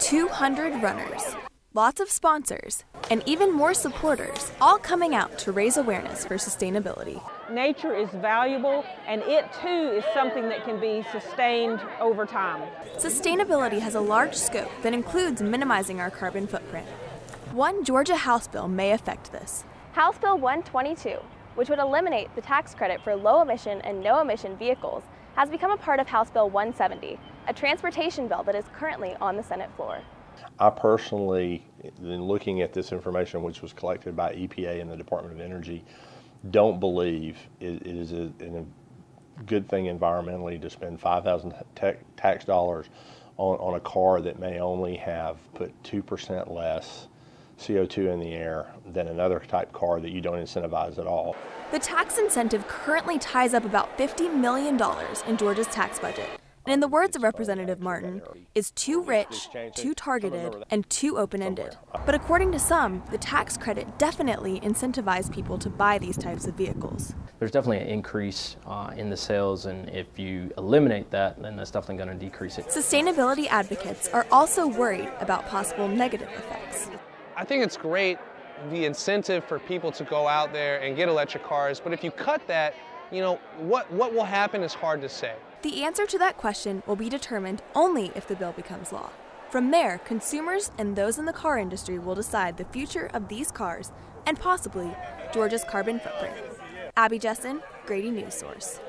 200 runners, lots of sponsors, and even more supporters, all coming out to raise awareness for sustainability. Nature is valuable, and it too is something that can be sustained over time. Sustainability has a large scope that includes minimizing our carbon footprint. One Georgia House bill may affect this. House Bill 122, which would eliminate the tax credit for low emission and no emission vehicles, has become a part of House Bill 170, a transportation bill that is currently on the Senate floor. I personally, in looking at this information, which was collected by EPA and the Department of Energy, don't believe it, is a, a, good thing environmentally to spend 5,000 tax dollars on, on a car that may only have put 2% less CO2 in the air than another type car that you don't incentivize at all. The tax incentive currently ties up about $50 million in Georgia's tax budget and in the words of Representative Martin, is too rich, too targeted, and too open ended. But according to some, the tax credit definitely incentivized people to buy these types of vehicles. There's definitely an increase uh, in the sales, and if you eliminate that, then that's definitely going to decrease it. Sustainability advocates are also worried about possible negative effects. I think it's great the incentive for people to go out there and get electric cars, but if you cut that, you know, what, what will happen is hard to say. The answer to that question will be determined only if the bill becomes law. From there, consumers and those in the car industry will decide the future of these cars and possibly Georgia's carbon footprint. Abby Jessen, Grady News Source.